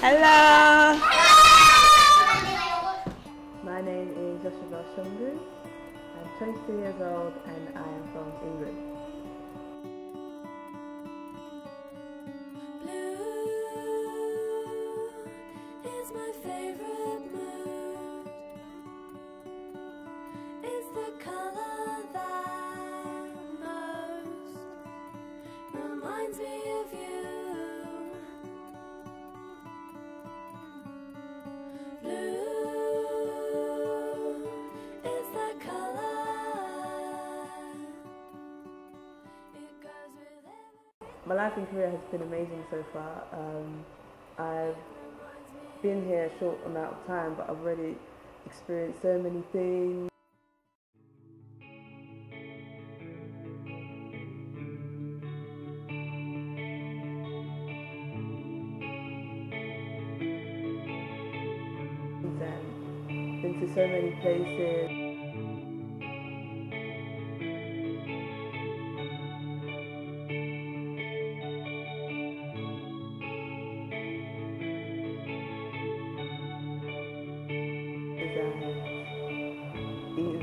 Hello. My name is Joshua Shungu. I'm 23 years old and I am from England. Blue is My life in Korea has been amazing so far. Um, I've been here a short amount of time, but I've already experienced so many things. And been to so many places.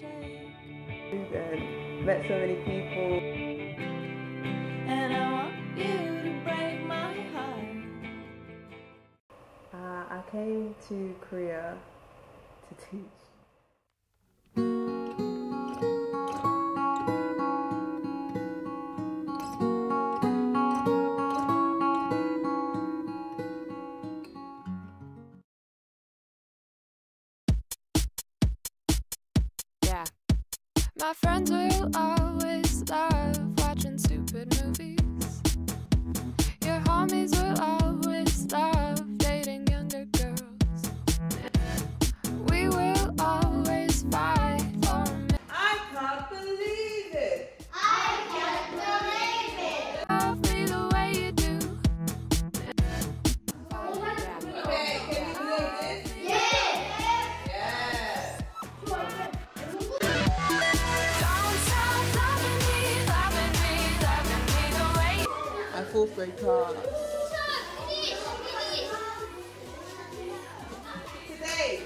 and met so many people. And I want you to break my heart. Uh, I came to Korea to teach. My friends will always love watching stupid movies. Your homies will always Today,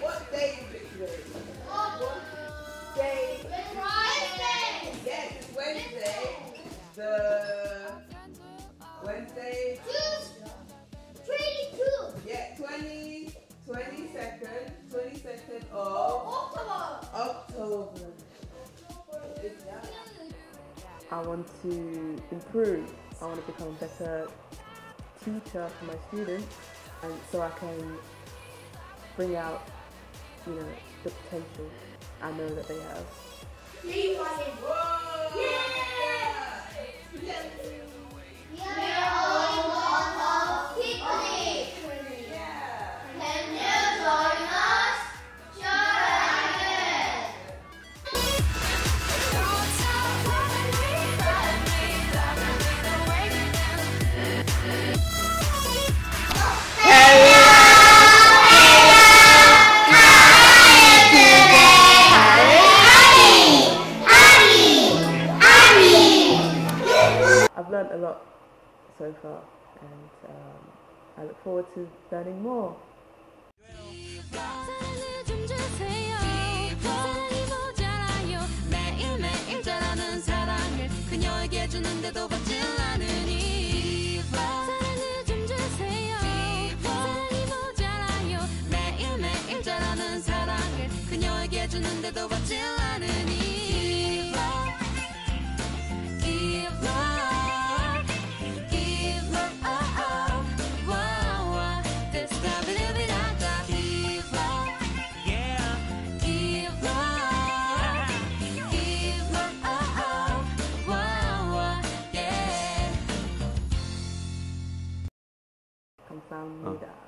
what day is it today? Day, yes, it's Wednesday. The Wednesday, yeah, 20, 22nd, 22nd of October. October. I want to improve. I want to become a better teacher for my students, and so I can bring out, you know, the potential I know that they have. lot so far, and um, I look forward to learning more. 주는데도 받질 않으니 嗯.